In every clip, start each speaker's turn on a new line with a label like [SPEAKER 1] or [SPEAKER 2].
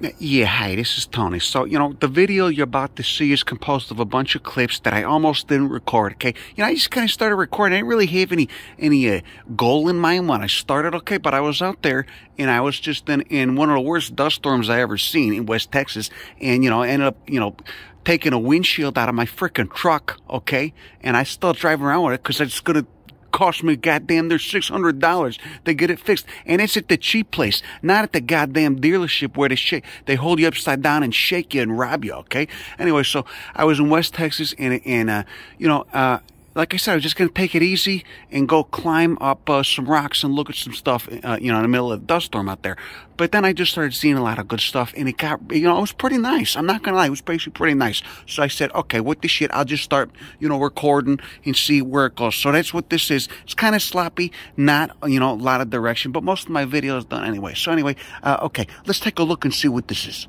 [SPEAKER 1] Yeah, hi, this is Tony. So, you know, the video you're about to see is composed of a bunch of clips that I almost didn't record, okay? You know, I just kind of started recording. I didn't really have any any uh, goal in mind when I started, okay? But I was out there and I was just in, in one of the worst dust storms I ever seen in West Texas. And, you know, I ended up, you know, taking a windshield out of my freaking truck, okay? And I still drive around with it because it's going to cost me goddamn their $600 to get it fixed. And it's at the cheap place, not at the goddamn dealership where they shake, they hold you upside down and shake you and rob you, okay? Anyway, so I was in West Texas and, and, uh, you know, uh, like I said, I was just going to take it easy and go climb up uh, some rocks and look at some stuff, uh, you know, in the middle of the dust storm out there. But then I just started seeing a lot of good stuff and it got, you know, it was pretty nice. I'm not going to lie. It was basically pretty nice. So I said, okay, what this shit, I'll just start, you know, recording and see where it goes. So that's what this is. It's kind of sloppy, not, you know, a lot of direction, but most of my video is done anyway. So anyway, uh, okay, let's take a look and see what this is.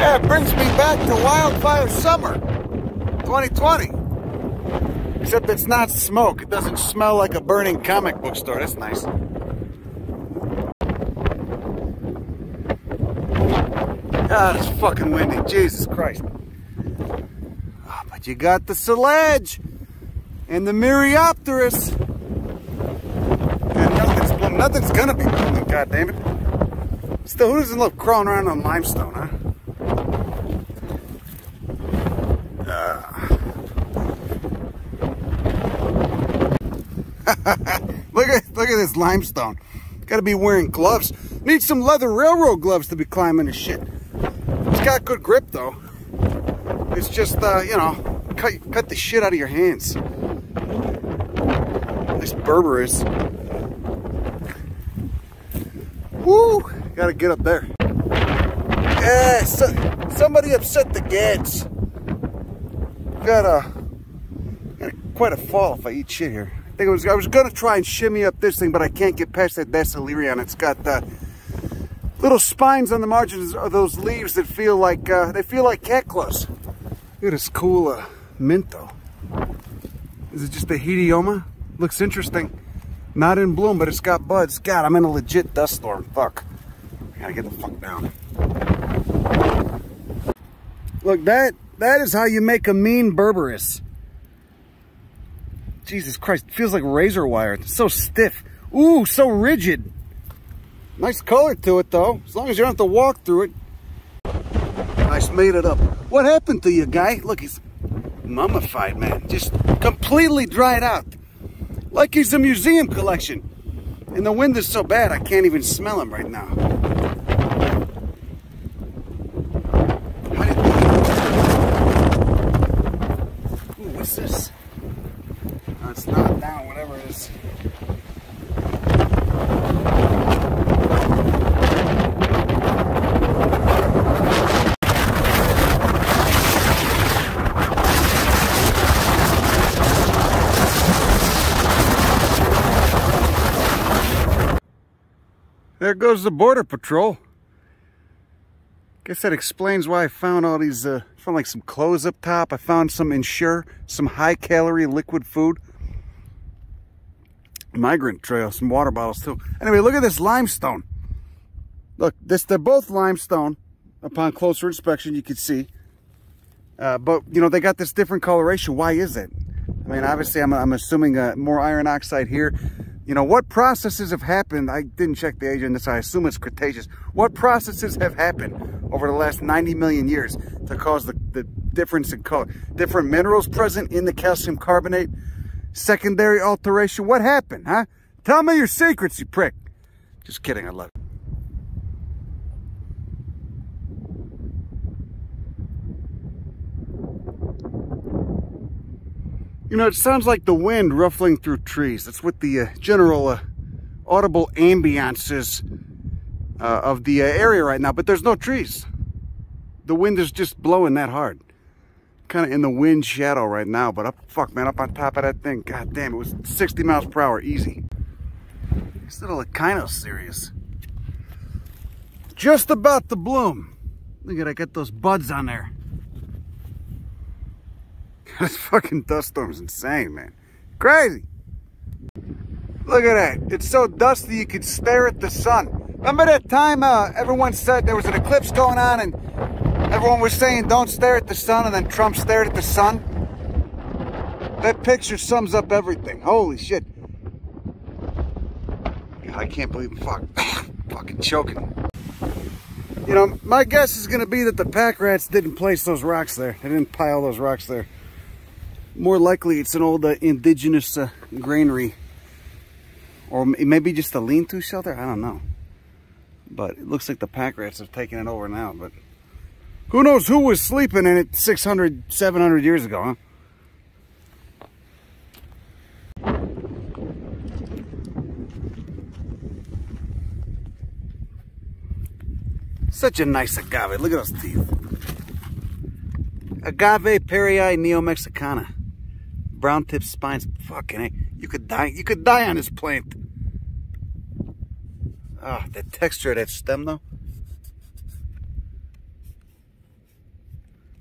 [SPEAKER 2] Yeah, it brings me back to Wildfire Summer 2020. Except it's not smoke. It doesn't smell like a burning comic book store. That's nice. God, it's fucking windy. Jesus Christ. Oh, but you got the Sledge and the Myriopteris. And nothing's, nothing's gonna be blooming, God damn it. Still, who doesn't love crawling around on limestone, huh? look at look at this limestone. Got to be wearing gloves. Need some leather railroad gloves to be climbing this shit. It's got good grip though. It's just uh, you know, cut cut the shit out of your hands. This Berberis. Woo! Got to get up there. Yeah, so, somebody upset the gads. Got a, got a quite a fall if I eat shit here think it was, I was going to try and shimmy up this thing, but I can't get past that Dasylirion. It's got uh, little spines on the margins of those leaves that feel like, uh, they feel like cat claws. Look at this cool uh, mint though. Is it just a Hedeoma? Looks interesting. Not in bloom, but it's got buds. God, I'm in a legit dust storm. Fuck. Gotta get the fuck down. Look, that that is how you make a mean Berberis. Jesus Christ, feels like razor wire. It's so stiff. Ooh, so rigid. Nice color to it though, as long as you don't have to walk through it. Nice made it up. What happened to you, guy? Look, he's mummified, man. Just completely dried out. Like he's a museum collection. And the wind is so bad, I can't even smell him right now. Ooh, what's this? it's not down, whatever it is. There goes the Border Patrol. Guess that explains why I found all these, uh, found like some clothes up top. I found some Ensure, some high calorie liquid food migrant trail, some water bottles too. Anyway, look at this limestone. Look, this they're both limestone. Upon closer inspection, you can see. Uh, but, you know, they got this different coloration. Why is it? I mean, obviously, I'm, I'm assuming uh, more iron oxide here. You know, what processes have happened? I didn't check the age on this. I assume it's Cretaceous. What processes have happened over the last 90 million years to cause the, the difference in color? Different minerals present in the calcium carbonate secondary alteration. What happened, huh? Tell me your secrets, you prick. Just kidding, I love it. You know, it sounds like the wind ruffling through trees. That's what the uh, general uh, audible ambiance is uh, of the uh, area right now, but there's no trees. The wind is just blowing that hard kind of in the wind shadow right now, but up, fuck man, up on top of that thing, god damn, it was 60 miles per hour, easy. This little Echinocereus. Just about to bloom. Look at, I got those buds on there. this fucking dust storm's insane, man. Crazy. Look at that. It's so dusty you could stare at the sun. Remember that time uh, everyone said there was an eclipse going on and everyone was saying don't stare at the sun and then Trump stared at the sun? That picture sums up everything. Holy shit. God, I can't believe fuck fucking choking. You know, my guess is going to be that the pack rats didn't place those rocks there. They didn't pile those rocks there. More likely it's an old uh, indigenous uh, granary. Or maybe just a lean-to shelter. I don't know. But it looks like the pack rats have taken it over now. But who knows who was sleeping in it 600, 700 years ago, huh? Such a nice agave. Look at those teeth. Agave parryi neo-mexicana. Brown tip spines. Fucking. You could die. You could die on this plant. Ah, the texture of that stem though.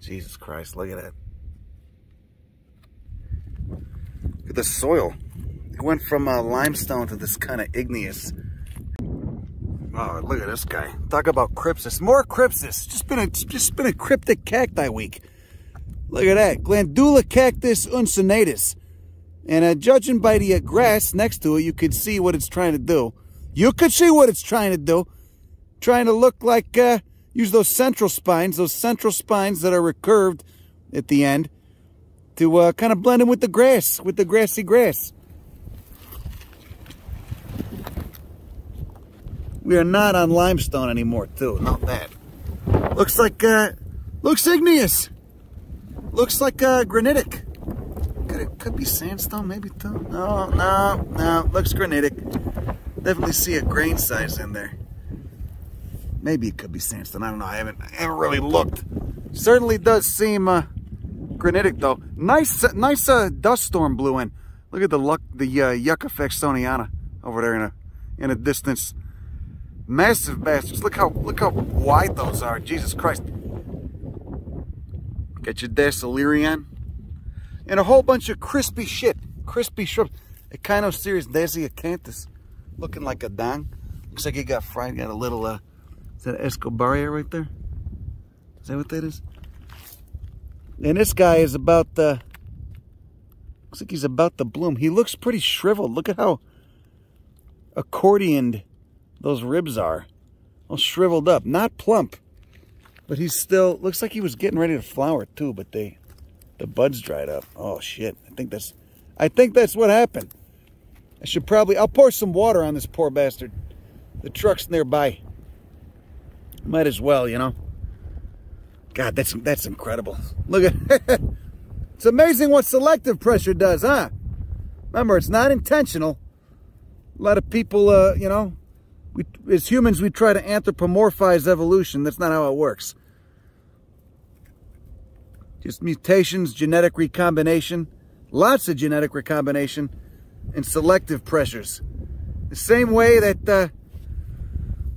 [SPEAKER 2] Jesus Christ, look at that. Look at the soil. It went from uh, limestone to this kind of igneous. Oh, look at this guy. Talk about crypsis. More crypsis. Just been a just been a cryptic cacti week. Look at that. Glandula cactus uncinnatus. And uh, judging by the uh, grass next to it, you could see what it's trying to do. You could see what it's trying to do. Trying to look like, uh, use those central spines, those central spines that are recurved at the end to uh, kind of blend in with the grass, with the grassy grass. We are not on limestone anymore, too. Not that. Looks like, uh, looks igneous. Looks like uh, granitic. Could it could be sandstone, maybe. No, no, no. Looks granitic. Definitely see a grain size in there. Maybe it could be sandstone. I don't know. I haven't, I haven't really looked. Certainly does seem uh, granitic though. Nice, nice uh, dust storm blew in. Look at the luck, the uh, Yucca Stoniana over there in a in a distance. Massive bastards. Look how look how wide those are. Jesus Christ. Got your Dasylirion. And a whole bunch of crispy shit. Crispy shrubs. Echinocereus dasyacanthus. Looking like a dang. Looks like he got fried. Got a little, uh, is that Escobaria right there? Is that what that is? And this guy is about the, looks like he's about to bloom. He looks pretty shriveled. Look at how accordioned those ribs are. All shriveled up. Not plump. But he's still, looks like he was getting ready to flower too, but they, the buds dried up. Oh shit, I think that's, I think that's what happened. I should probably, I'll pour some water on this poor bastard. The truck's nearby. Might as well, you know. God, that's, that's incredible. Look at, it's amazing what selective pressure does, huh? Remember, it's not intentional. A lot of people, uh, you know, we, as humans, we try to anthropomorphize evolution. That's not how it works. Just mutations, genetic recombination, lots of genetic recombination, and selective pressures. The same way that, uh,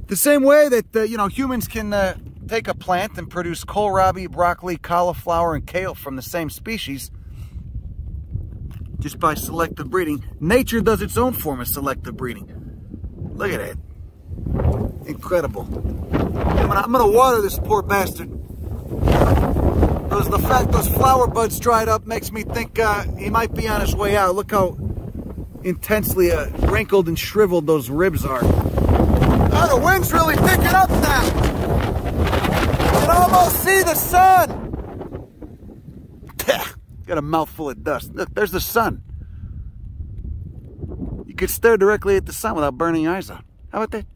[SPEAKER 2] the same way that, uh, you know, humans can uh, take a plant and produce kohlrabi, broccoli, cauliflower, and kale from the same species just by selective breeding. Nature does its own form of selective breeding. Look at that. Incredible. I'm gonna, I'm gonna water this poor bastard. Those, the fact those flower buds dried up makes me think uh, he might be on his way out. Look how intensely uh, wrinkled and shriveled those ribs are. Oh, the wind's really picking up now. You can almost see the sun. Got a mouthful of dust. Look, there's the sun. You could stare directly at the sun without burning your eyes out. How about that?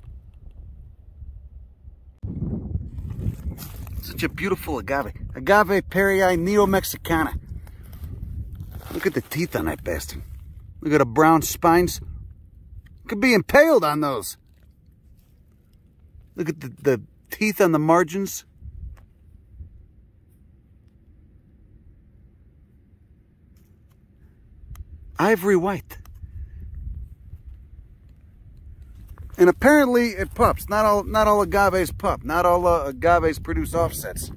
[SPEAKER 2] Such a beautiful agave. Agave parryi Neo-Mexicana. Look at the teeth on that bastard. Look at the brown spines. Could be impaled on those. Look at the, the teeth on the margins. Ivory white. And apparently it pups. Not all not all agaves pup. Not all uh, agaves produce offsets.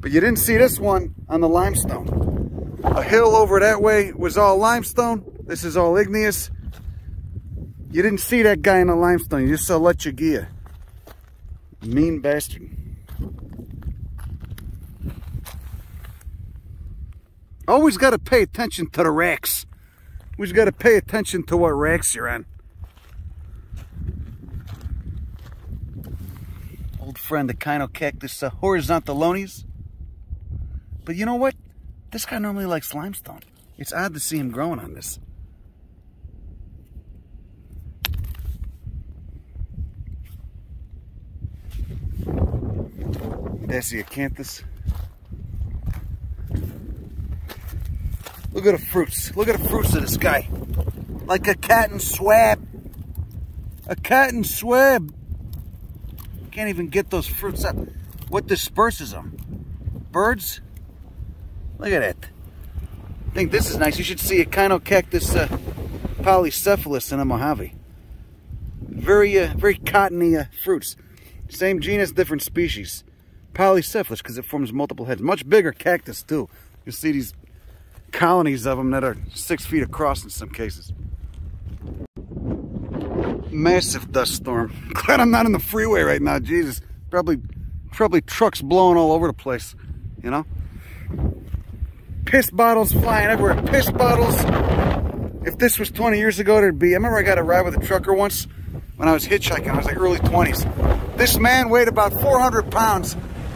[SPEAKER 2] But you didn't see this one on the limestone. A hill over that way was all limestone. This is all igneous. You didn't see that guy in the limestone. You just saw Lechuguilla. Mean bastard. Always got to pay attention to the racks. Always got to pay attention to what racks you're on. Old friend, the Echinocactus uh, horizonthalonius. But you know what? This guy normally likes limestone. It's odd to see him growing on this. Dasyacanthus. Look at the fruits. Look at the fruits of this guy. Like a cat and swab. A cat and swab. Can't even get those fruits up. What disperses them? Birds? Look at that. I think this is nice. You should see a Echinocactus uh, polycephalus in a Mojave. Very, uh, very cottony uh, fruits. Same genus, different species. Polycephalus because it forms multiple heads. Much bigger cactus too. You see these colonies of them that are six feet across in some cases. Massive dust storm. Glad I'm not in the freeway right now. Jesus, probably, probably trucks blowing all over the place. You know piss bottles flying everywhere. Piss bottles. If this was 20 years ago, there'd be. I remember I got a ride with a trucker once when I was hitchhiking. I was like early 20s. This man weighed about 400 pounds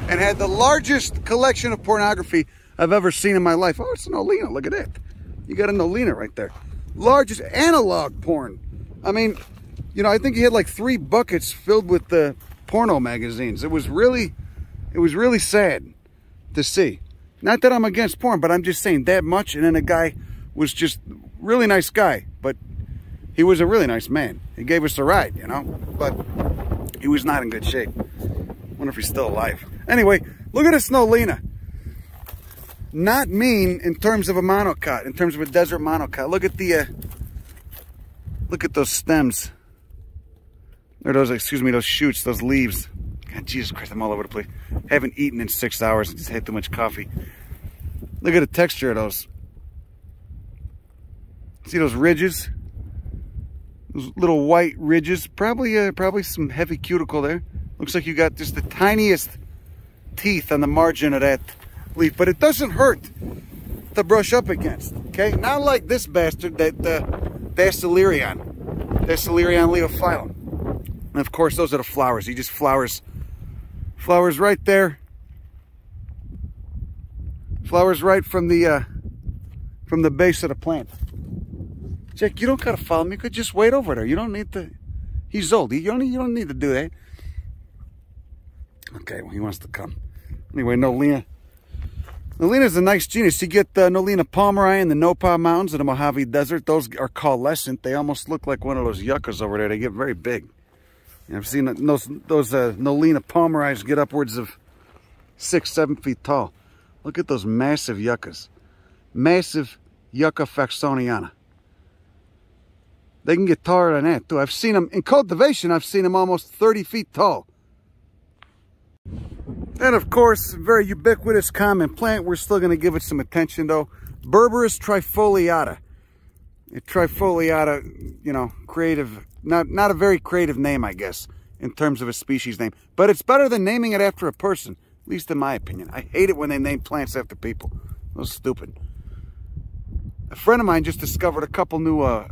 [SPEAKER 2] and had the largest collection of pornography I've ever seen in my life. Oh, it's an Nolina. Look at it. You got a Nolina right there. Largest analog porn. I mean, you know, I think he had like three buckets filled with the porno magazines. It was really, it was really sad to see. Not that I'm against porn, but I'm just saying that much. And then a guy was just really nice guy, but he was a really nice man. He gave us a ride, you know, but he was not in good shape. Wonder if he's still alive. Anyway, look at this Nolina. Not mean in terms of a monocot, in terms of a desert monocot. Look at the, uh, look at those stems. Or those, excuse me, those shoots, those leaves. God, Jesus Christ, I'm all over the place. Haven't eaten in six hours. Just had too much coffee. Look at the texture of those. See those ridges? Those little white ridges. Probably, uh, probably some heavy cuticle there. Looks like you got just the tiniest teeth on the margin of that leaf, but it doesn't hurt to brush up against. Okay, not like this bastard that uh, Dasylirion, Dasylirion leiophyllum. And of course, those are the flowers. He just flowers Flowers right there. Flowers right from the uh, from the base of the plant. Jack, you don't gotta follow me. You could just wait over there. You don't need to. He's old. You don't. You don't need to do that. Okay, well he wants to come. Anyway, Nolina. Nolina is a nice genus. You get the Nolina palmeri in the Nopah Mountains in the Mojave Desert. Those are coalescent. They almost look like one of those yuccas over there. They get very big. I've seen those those uh, Nolina palmeris get upwards of six, seven feet tall. Look at those massive yuccas. Massive yucca faxoniana. They can get taller than that too. I've seen them in cultivation. I've seen them almost 30 feet tall. And of course, very ubiquitous common plant. We're still going to give it some attention though. Berberis trifoliata. A trifoliata, you know, creative not, not a very creative name, I guess, in terms of a species name. But it's better than naming it after a person, at least in my opinion. I hate it when they name plants after people. That's stupid. A friend of mine just discovered a couple new, uh,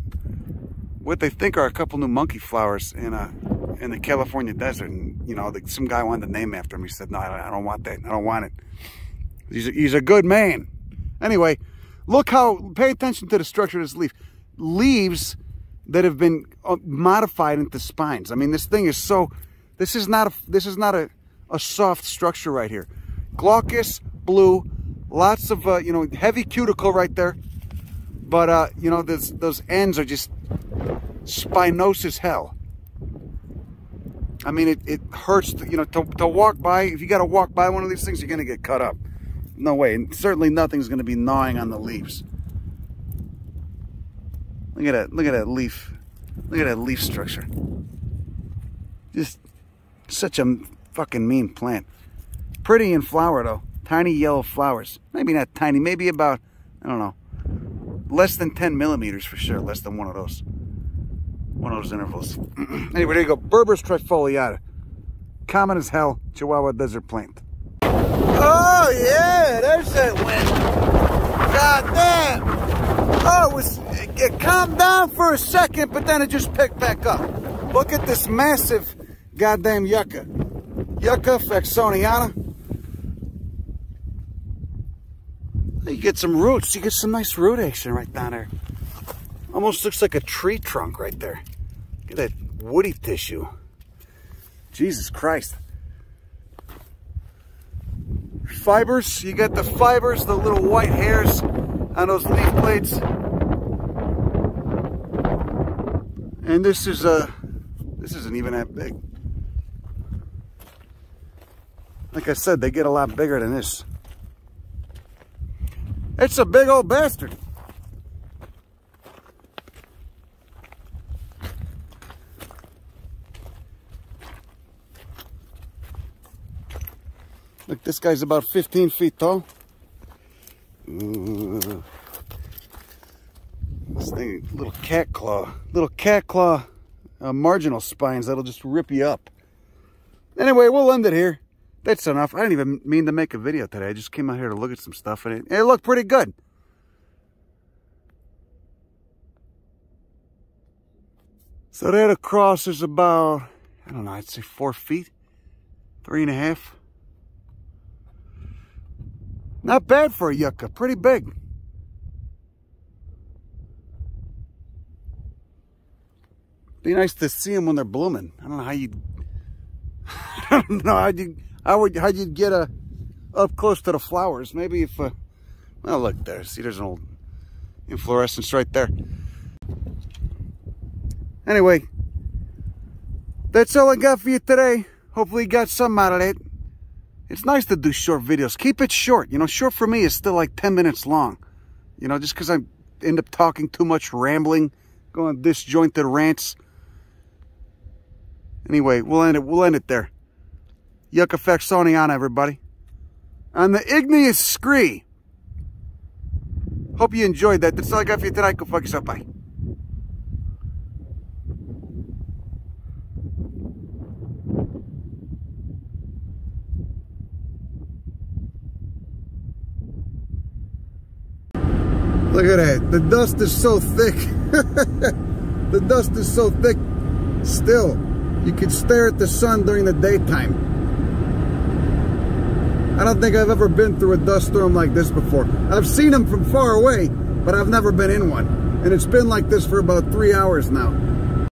[SPEAKER 2] what they think are a couple new monkey flowers in a, in the California desert. And, you know, the, some guy wanted to name after him. He said, no, I don't, I don't want that. I don't want it. He's a, he's a good man. Anyway, look how, pay attention to the structure of this leaf. Leaves that have been uh, modified into spines. I mean, this thing is so, this is not a, this is not a, a soft structure right here. Glaucous, blue, lots of, uh, you know, heavy cuticle right there. But, uh, you know, those, those ends are just spinose as hell. I mean, it, it hurts, to, you know, to, to walk by. If you got to walk by one of these things, you're going to get cut up. No way. And certainly nothing's going to be gnawing on the leaves. Look at that, look at that leaf. Look at that leaf structure. Just such a fucking mean plant. Pretty in flower though. Tiny yellow flowers. Maybe not tiny, maybe about, I don't know, less than 10 millimeters for sure. Less than one of those. One of those intervals. anyway, there you go. Berberis trifoliata. Common as hell, Chihuahua desert plant. Oh, yeah, there's that wind. God damn. Oh, it was, it, it calmed down for a second, but then it just picked back up. Look at this massive goddamn yucca. Yucca faxoniana. You get some roots. You get some nice root action right down there. Almost looks like a tree trunk right there. Look at that woody tissue. Jesus Christ. Fibers, you got the fibers, the little white hairs on those leaf plates. And this is a, this isn't even that big. Like I said, they get a lot bigger than this. It's a big old bastard. Look, this guy's about 15 feet tall. Ooh. This thing, little cat claw, little cat claw uh, marginal spines that'll just rip you up. Anyway, we'll end it here. That's enough. I didn't even mean to make a video today. I just came out here to look at some stuff and it, it looked pretty good. So that across is about, I don't know, I'd say four feet, three and a half. Not bad for a yucca, pretty big. Be nice to see them when they're blooming. I don't know how you, I don't know how you, how would, how you'd get a, up close to the flowers. Maybe if, uh, well, look there. See, there's an old inflorescence right there. Anyway, that's all I got for you today. Hopefully you got some out of it. It's nice to do short videos. Keep it short. You know, short for me is still like 10 minutes long. You know, just because I end up talking too much, rambling, going disjointed rants. Anyway, we'll end it. We'll end it there. Yucca on everybody. On the igneous scree. Hope you enjoyed that. That's all I got for you tonight. Go fuck yourself. Bye. Look at that. The dust is so thick. the dust is so thick still. You could stare at the sun during the daytime. I don't think I've ever been through a dust storm like this before. I've seen them from far away, but I've never been in one. And it's been like this for about three hours now.